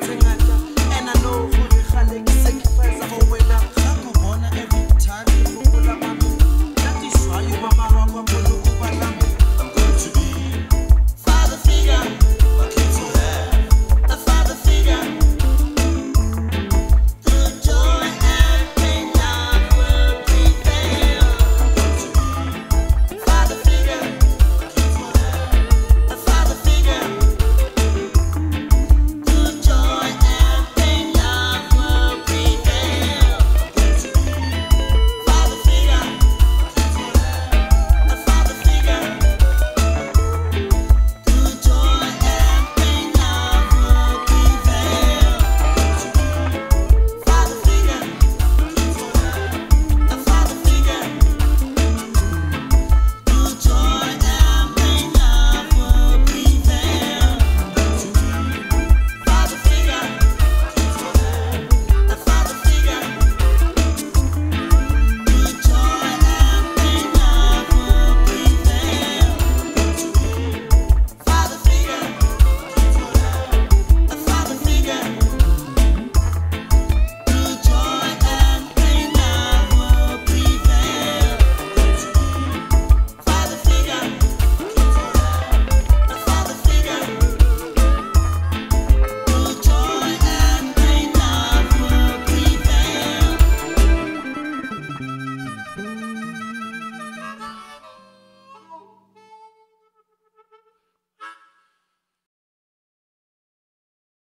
with